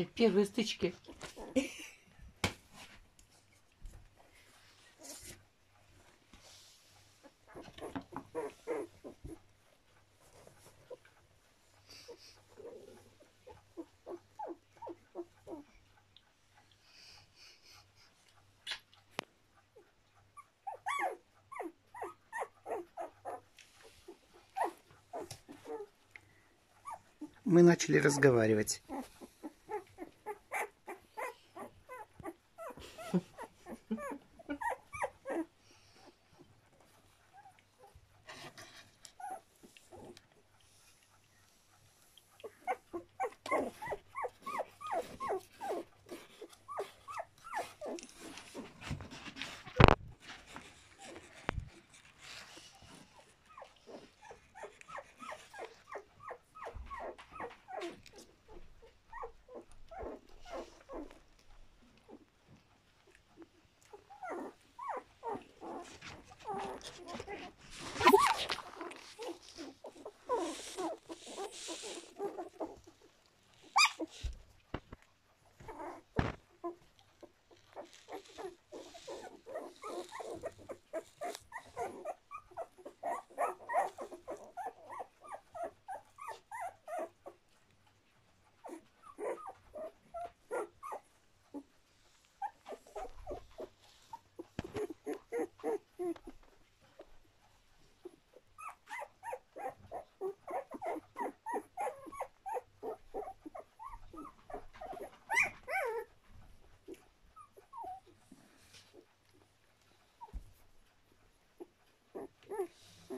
Смотри, первые стычки. Мы начали разговаривать.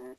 her